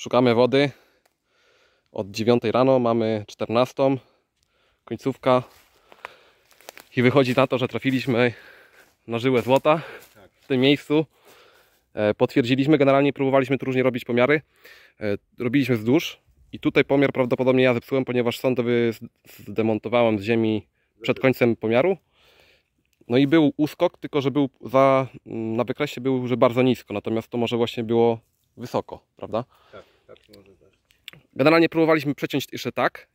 Szukamy wody od 9 rano, mamy 14, końcówka i wychodzi na to, że trafiliśmy na żyłę złota w tym miejscu. E, Potwierdziliśmy, generalnie próbowaliśmy tu różnie robić pomiary. E, Robiliśmy wzdłuż i tutaj pomiar prawdopodobnie ja zepsułem, ponieważ sondę zdemontowałem z ziemi przed końcem pomiaru. No i był uskok, tylko że był za, na wykresie był, że bardzo nisko, natomiast to może właśnie było wysoko, prawda? Tak, tak może też. Generalnie próbowaliśmy przeciąć jeszcze tak,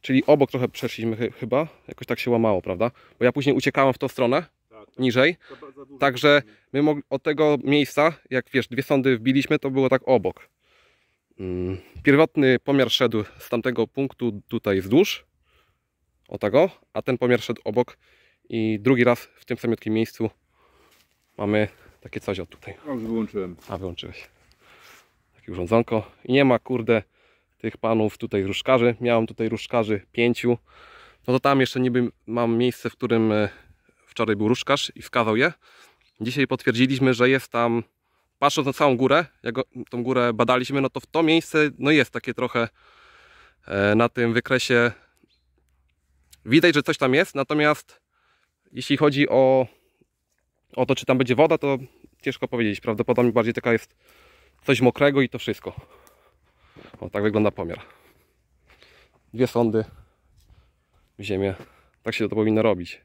czyli obok trochę przeszliśmy chy- chyba, jakoś tak się łamało, prawda? Bo ja później uciekałem w tą stronę, Tak, tak. niżej, Za, za dużo Także- my mogli, od tego miejsca, jak wiesz, dwie sondy wbiliśmy, to było tak obok. Mm, Pierwotny pomiar szedł z tamtego punktu tutaj wzdłuż, o tego, a ten pomiar szedł obok i drugi raz w tym samiutkim miejscu mamy takie coś od tutaj. O, już wyłączyłem. A wyłączyłeś. Takie urządzonko. I nie ma kurde tych panów tutaj różkarzy. Miałem tutaj różkarzy pięciu. No to tam jeszcze niby mam miejsce, w którym e, wczoraj był różkarz i wskazał je. Dzisiaj potwierdziliśmy, że jest tam, patrząc na całą górę, jak tą górę badaliśmy, no to w to miejsce no jest takie trochę e, na tym wykresie widać, że coś tam jest, natomiast jeśli chodzi o, o to, czy tam będzie woda, to ciężko powiedzieć. Prawdopodobnie bardziej taka jest coś mokrego i to wszystko. O, tak wygląda pomiar. Dwie sondy w ziemię. Tak się to powinno robić.